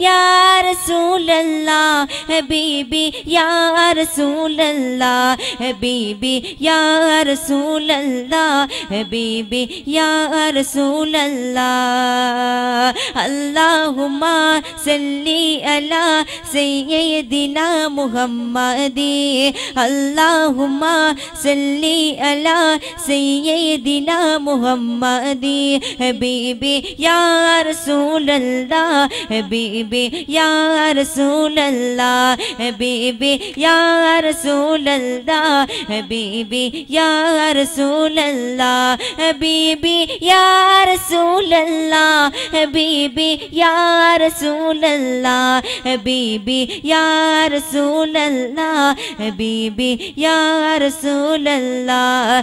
Yeah. رسول اللہ حبیبی یا رسول اللہ حبیبی یا رسول اللہ حبیبی یا رسول اللہ۔ اللہم صلی علی سیدنا محمدی اللہم صلی علی سیدنا محمدی حبیبی یا رسول اللہ حبیبی یا Rasulallah, Habibi Ya Rasulallah, Habibi Ya Rasulallah, Habibi Ya Rasulallah, Habibi Ya Rasulallah, Habibi Ya Rasulallah, Habibi Ya Rasulallah,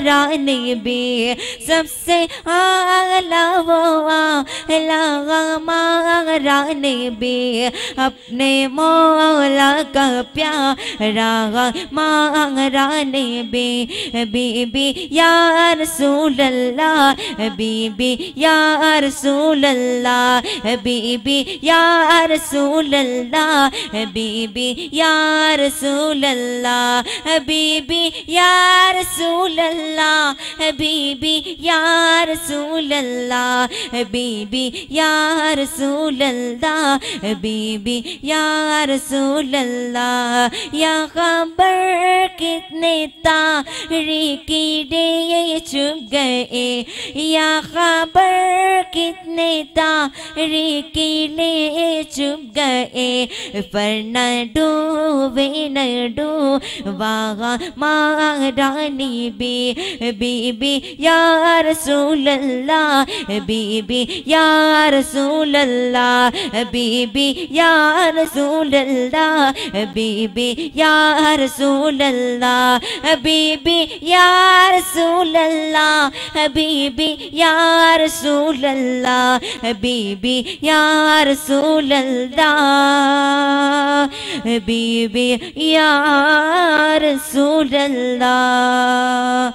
رانی بھی سب سے اعلیٰ وہ آلہ رانی بھی اپنے مولا کا پیارا مانگ رانی بھی بی بی یا رسول اللہ بی بی یا رسول اللہ بی بی یا رسول اللہ بی بی یا رسول اللہ بی بی یا رسول اللہ، حبیبی، یا رسول اللہ، حبیبی، یا رسول اللہ، حبیبی، یا رسول اللہ۔ یا خبر کتنے تاریکی ڈے چھپ گئے۔ یا خبر کتنے تاریکی لے چھپ گئے۔ پر نہ ڈوبے، نہ ڈو واہ مہارانی بی بی بی، یا رسول اللہ بی بی، یا رسول اللہ بی بی، یا رسول اللہ بی بی، یا رسول اللہ بی بی، یا رسول اللہ بی بی، یا رسول اللہ بی بی، یا رسول اللہ بی بی، یا رسول اللہ